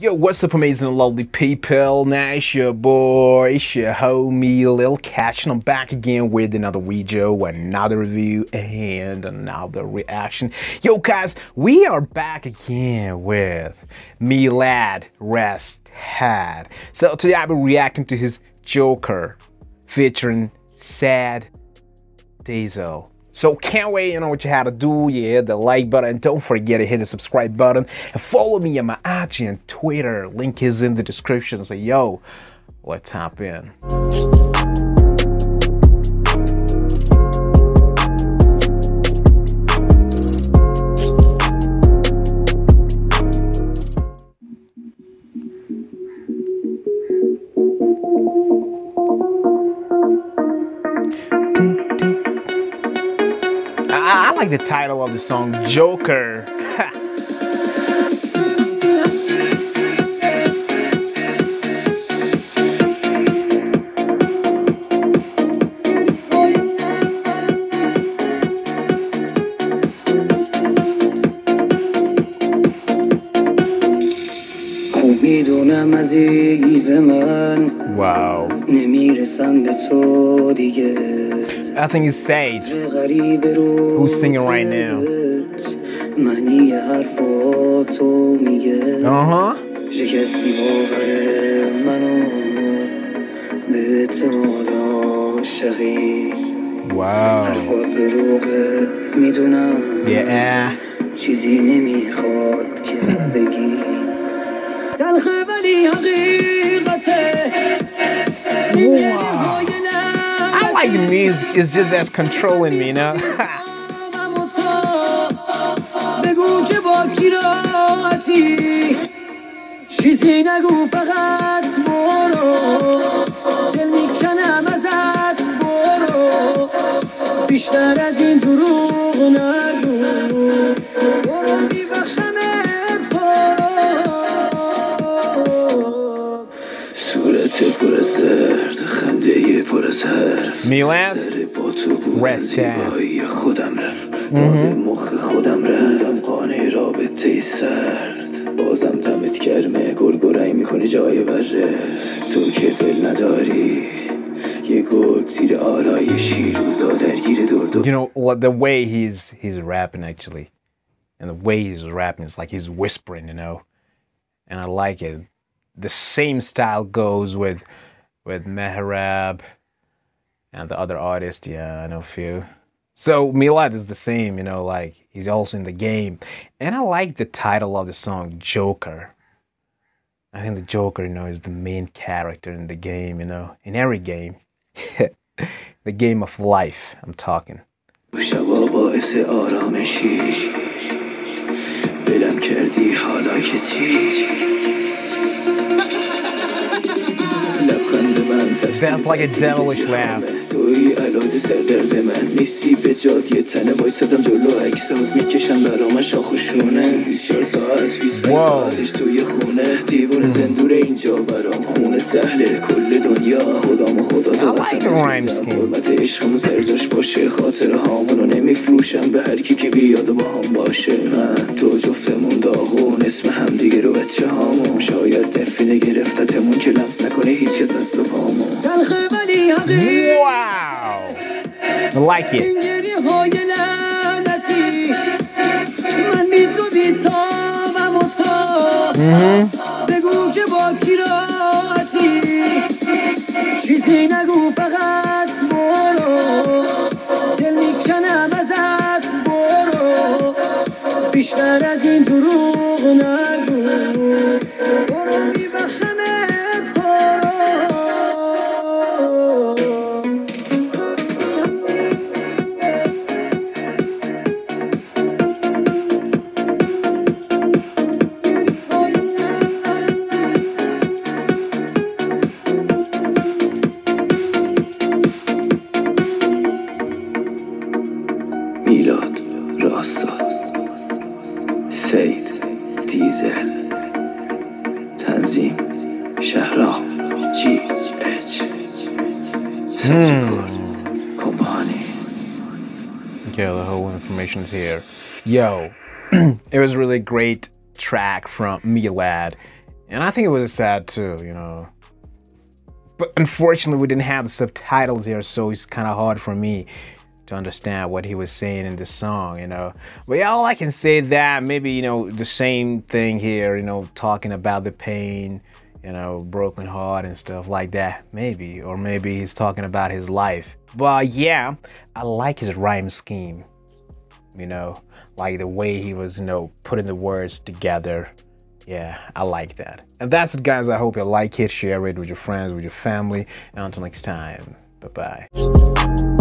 Yo, what's up, amazing lovely people? It's your boy, it's your homie Lil Kash, and I'm back again with another video, another review, and another reaction. Yo, guys, we are back again with Me Lad Rest Had. So today I'll be reacting to his Joker featuring Saeed Diesel. So can't wait, you know what you had to do. You hit the like button. Don't forget to hit the subscribe button. And follow me on my IG and Twitter. Link is in the description. So yo, let's hop in. I, like the title of the song, Joker. می‌دونم عزیز من wow. نمی‌رسم به تو دیگه I think it's Sage. Who's singing right now? معنی حرفاتو میگه Uh-huh. شکستی باور منو به اعتماد عاشقی Wow. حرفات دروغه می‌دونم Yeah. چیزی نمی‌خواد که بگی تلخه ولی حقیقته Wow. I like music. It's just that's controlling me, you know? بگو که با کی راحتی چیزی نگو فقط برو دل می‌کنم ازت برو بیشتر از این دروغ Rest زیبایی خودم رفت داد مخ خودم ردم قانه رابطه سرد بازم دمت کرمه گرگرایی میکنه جای بره تو که دل نداری یه گرگ زیر آلای شیروزا درگیر دور You know, what- the way he's he's rapping actually. And the way he's rapping is like he's whispering, you know. And I like it. The same style goes with with Mehrab and the other artist, yeah, I know a few. So Milad is the same, you know, like he's also in the game. And I like the title of the song, Joker. I think the Joker, you know, is the main character in the game, you know, in every game. the game of life, I'm talking. That's like a devilish laugh. توی علاج سردرد من. نیستی به جاد یه تنه وایسادم جلو. عکسات می‌کشم برام شاخ و شونه 24 ساعت 25 واو. ساعتش توی خونه. دیوون زندور اینجا برام خونه سهله. کل دنیا خدام و خدا rhyme scheme. حرمت عشقمو سرجاش باشه. خاطر هامونو نمیفروشم به هر کی که بیاد با هم باشه. من تو جفتمون داغون. اسم هم دیگه رو بچه هامون. شاید دفینه گرفتتمون که لمس نکنه هیچ کس از ولی Wow! I like it. تو. بگو که با کی راحتی. چیزی نگو فقط برو. دل می‌کنم ازت برو. بیشتر از این دروغ نگو. راستاد سید دیزل تنظیم شهرام جی اچ. Hmm. کمپانی. Yeah, the whole information is here. Yo, it was really great track from Milad, And I think it was sad too, you know. But unfortunately, we didn't have the subtitles here, so it's kind of hard for me to understand what he was saying in the song, you know. But yeah, all I can say that maybe, you know, the same thing here, you know, talking about the pain, you know, broken heart and stuff like that, maybe. Or maybe he's talking about his life. But yeah, I like his rhyme scheme, you know, like the way he was, you know, putting the words together. Yeah, I like that. And that's it, guys. I hope you like it. Share it with your friends, with your family. And until next time, bye bye.